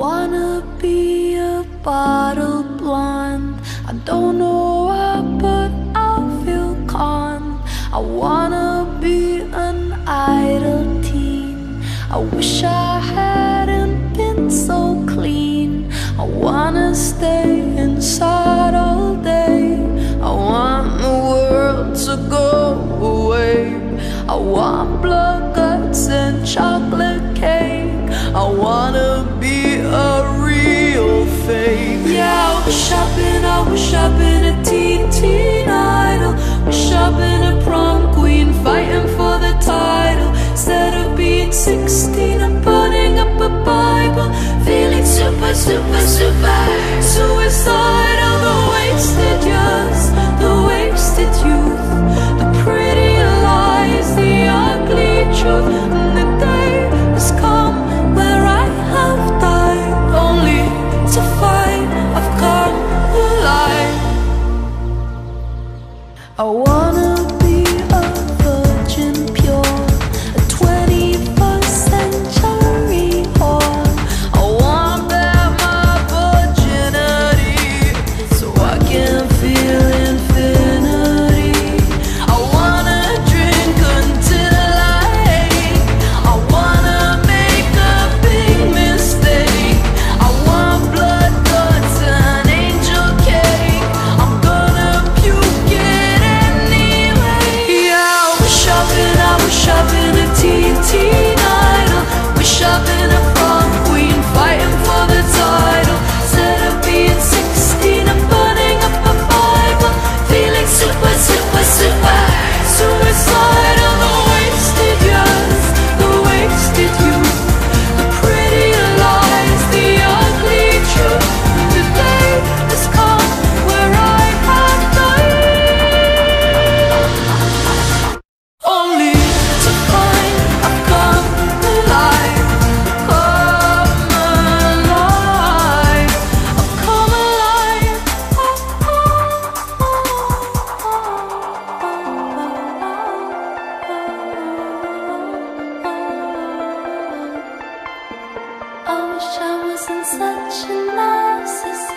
wanna be a bottle blonde. I don't know why, but I feel calm. I wanna be an idle teen. I wish I hadn't been so clean. I wanna stay. super, super suicide of the wasted years, the wasted youth, the pretty lies, the ugly truth. And the day has come where I have died only to find I've. I wanna. wish I wasn't such a narcissist.